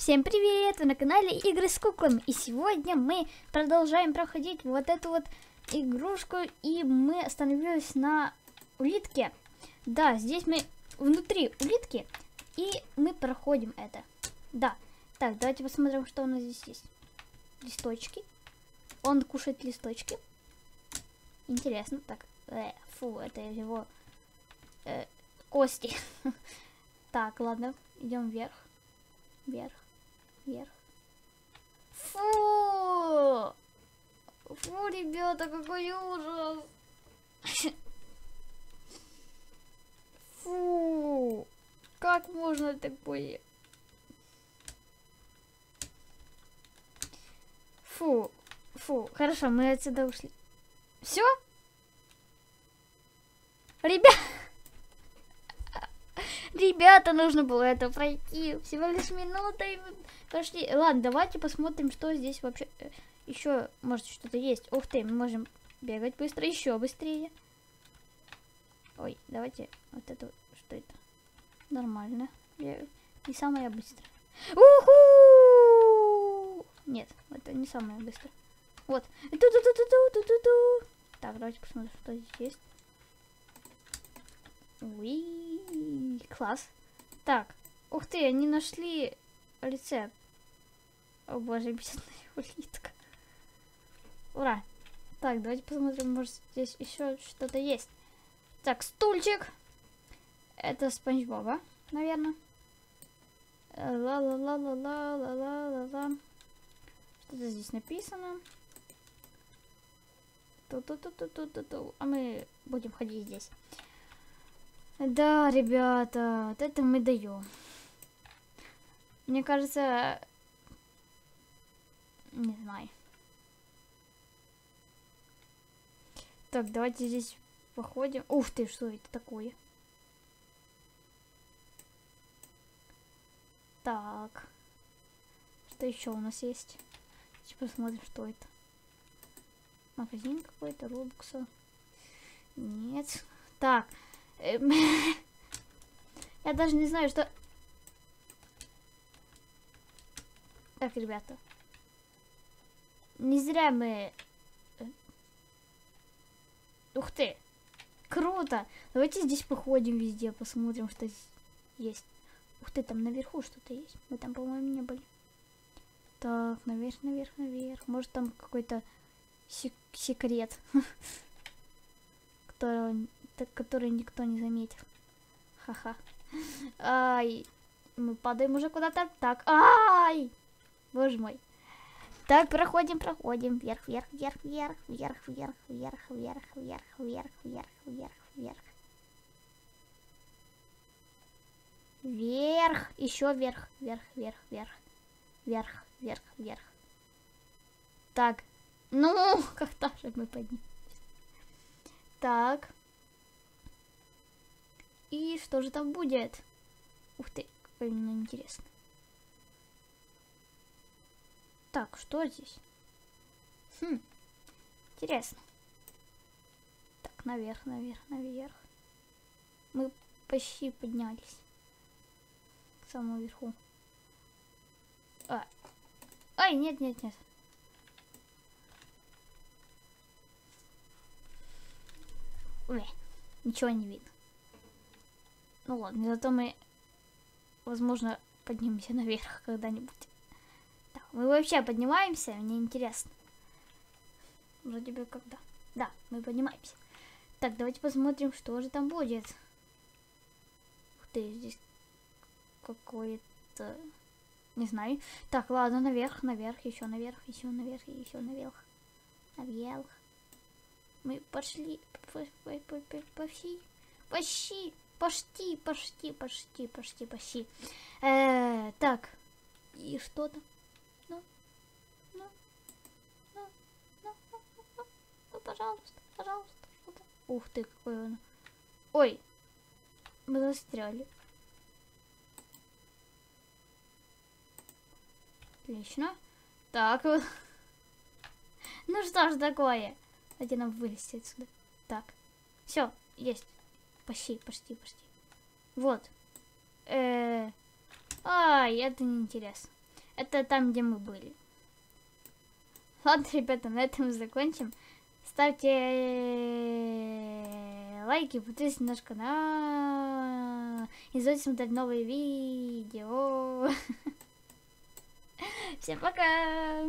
Всем привет! Вы на канале Игры с куклами. И сегодня мы продолжаем проходить вот эту вот игрушку. И мы остановились на улитке. Да, здесь мы внутри улитки. И мы проходим это. Да. Так, давайте посмотрим, что у нас здесь есть. Листочки. Он кушает листочки. Интересно. Так, э, фу, это его э, кости. Так, ладно, идем вверх. Вверх, вверх. Фу! Фу, ребята, какой ужас! Фу! Как можно такое? Фу, фу. Хорошо, мы отсюда ушли. Все? Ребят! Ребята, нужно было это пройти. Всего лишь минута и мы прошли. Ладно, давайте посмотрим, что здесь вообще э, еще может что-то есть. Ух ты, мы можем бегать быстро, еще быстрее. Ой, давайте вот это, что это? Нормально. Я не самая быстрая. Уху! Нет, это не самая быстрая. Вот. Ту -ту -ту -ту -ту -ту -ту -ту. Так, давайте посмотрим, что здесь есть. Уи, класс. Так, ух ты, они нашли рецепт. О боже, бедная улитка. Ура. Так, давайте посмотрим, может здесь еще что-то есть. Так, стульчик. Это Спанч Боба, наверное. Э, Ла-ла-ла-ла-ла-ла-ла-ла. Что-то здесь написано. Ту-ту-ту-ту-ту-ту. А мы будем ходить здесь. Да, ребята, вот это мы даем. Мне кажется, не знаю. Так, давайте здесь походим. Ух ты, что это такое? Так. Что еще у нас есть? Сейчас посмотрим, что это. Магазин какой-то, Робукса. Нет. Так. Эм, я даже не знаю, что... Так, ребята. Не зря мы... Э, ух ты! Круто! Давайте здесь походим везде, посмотрим, что здесь есть. Ух ты, там наверху что-то есть. Мы там, по-моему, не были. Так, наверх, наверх, наверх. Может, там какой-то сек секрет, которого который никто не заметил. Ха-ха. Ай, мы падаем уже куда-то. Так, ай! Боже мой. Так, проходим, проходим. Вверх, вверх, вверх, вверх, вверх, вверх, вверх, вверх, вверх, вверх, вверх, вверх, вверх. Вверх, еще вверх, вверх, вверх, вверх, вверх, вверх, вверх. Так, ну, как-то же мы поднялись. Так. И что же там будет? Ух ты, как именно интересно. Так, что здесь? Хм, интересно. Так, наверх, наверх, наверх. Мы почти поднялись к самому верху. А. Ай, нет, нет, нет. Ой, ничего не видно. Ну ладно, зато мы, возможно, поднимемся наверх когда-нибудь. Да, мы вообще поднимаемся, мне интересно. Вроде бы когда. Да, мы поднимаемся. Так, давайте посмотрим, что же там будет. Ух ты, здесь какое-то... Не знаю. Так, ладно, наверх, наверх, еще наверх, еще наверх, еще наверх. Наверх. Мы пошли по, по, по, по, по всей... Почти. Почти, почти, почти, почти, почти. Э, так. И что там? Ну, ну, ну, ну, ну, ну, ну, пожалуйста, пожалуйста. Ух ты, какой он. Ой, мы застряли. Отлично. Так. Ну что ж такое? Давайте нам вылезти отсюда. Так. Все, есть. Почти, почти, почти. Вот. Э -э Ай, это неинтересно. Это там, где мы были. Ладно, ребята, на этом закончим. Ставьте лайки, подписывайтесь на наш канал. И забудьте смотреть новые видео. Всем пока!